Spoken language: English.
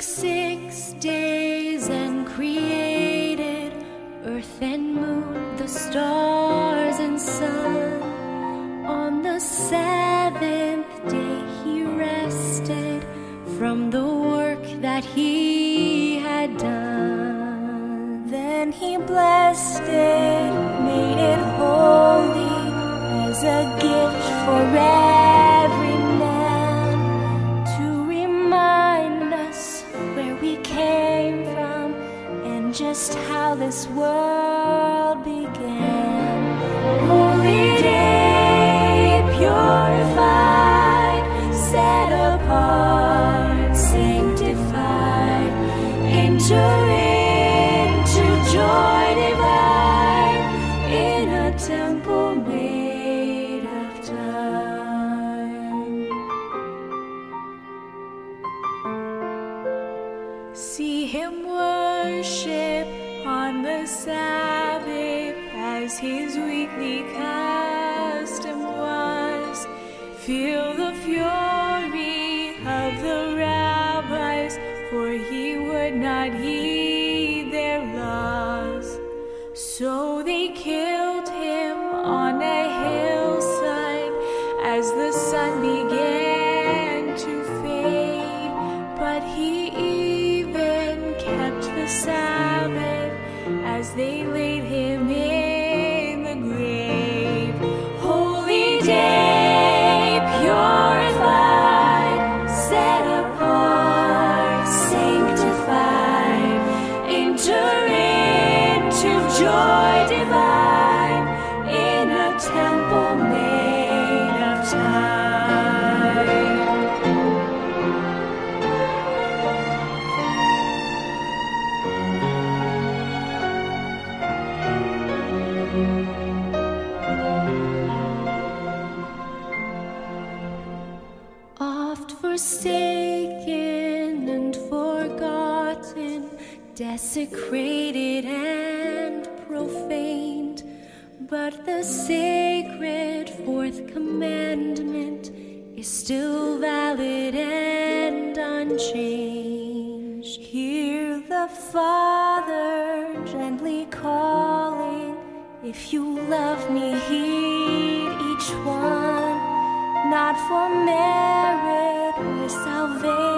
Took six days and created earth and moon, the stars and sun. On the seventh day he rested from the work that he had done. Then he blessed it, made it holy as a gift for world began. Holy day, purified, set apart, sanctified, enter into joy divine in a temple made of time. See him worship on the Sabbath as his weekly custom was. Feel the fury of the rabbis, for he would not heed their laws. So they killed him on a hillside as the sun began they laid him in the grave. Holy day, purified, set apart, sanctified, enter into joy divine desecrated and profaned. But the sacred fourth commandment is still valid and unchanged. Hear the Father gently calling. If you love me, heed each one. Not for merit or salvation,